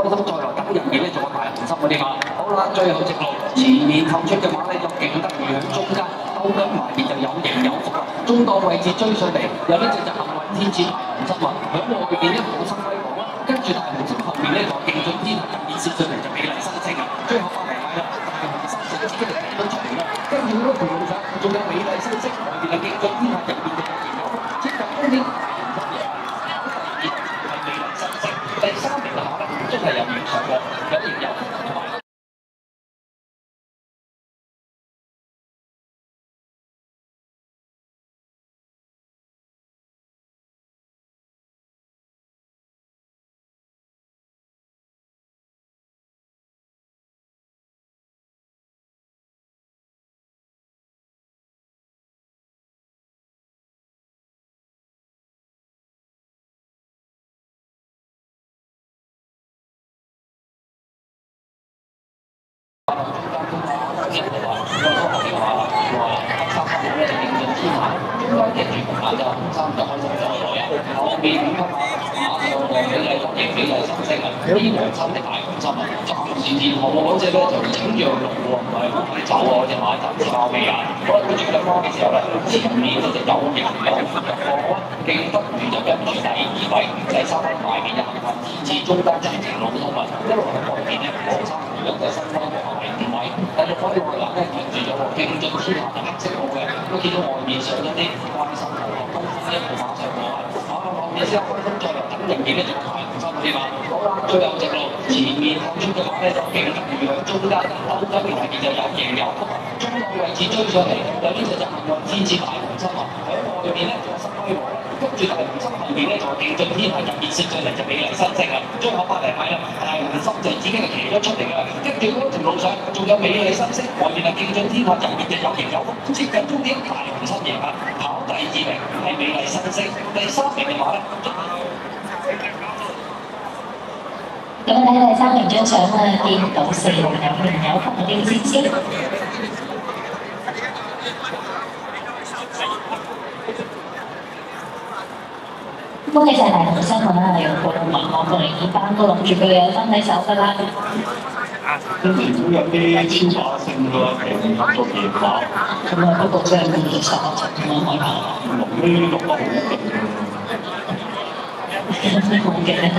開心再來等入面咧仲有大紅心嗰啲馬。好啦，最後直路前面透出嘅馬咧就勁得如響中間，兜緊埋邊就有型有福啦。中檔位置追上嚟，有呢隻就幸運天子大紅心啊，響外邊咧冇心威王啦，跟住大紅心後面咧就勁進天下入面攝上嚟就美麗新星啊，最後翻嚟買啦，大紅心成支嘅睇到出嚟啦，跟住嗰條路上仲有美麗新星，外邊係勁進天下入面就有型有福，接近終點大紅心贏。第二係美麗新星，第三名嘅馬咧真係有遠長過，有型有福同埋。呢兩親的大紅心啊，就是電號嗰只咧就請讓路喎，唔係唔係走喎，只馬就唔知爆尾啊！好啦，跟住佢哋翻嘅時候咧，前面嗰隻有型有福嘅貨咧，記得住就跟住第二位、第三位外面嘅幸運天子，中間就情路通啊，一路喺外邊咧黃衫如果就新方，第六位嘅話咧跟住咗個勁進天下就黑色號嘅，都見到外面上一啲關心號啊，東方一號馬上過嚟，啊後面先開心再嚟等入面咧就大紅心啲馬，好啦，最後直路前面透出嘅馬咧就勁得如響中間，兜緊邊入邊就有型有福，中檔位置追上嚟，有呢隻就幸運天子大紅心啊，喺外邊咧仲有十威王，跟住大紅心後面咧就勁進天下入面攝上嚟就美麗新星啊，最後翻嚟買啦，大紅心就已經係騎咗出嚟㗎啦，跟住嗰條路上仲有美麗新星，外邊係勁進天下入面就有型有福，接近終點大紅心贏啊，跑第二名係美麗新星，第三名嘅話咧。咁睇第三名張相啦，見到四號有名有福嗰啲先先。恭喜晒大紅心啊！有個民望過嚟二班都諗住佢哋有分喺手㗎啦。跟住都有啲超馬性嘅嘅合作野馬，咁啊，嗰個真係二十啊，七萬買下。龍呢落得好勁嘅。好勁啊！睇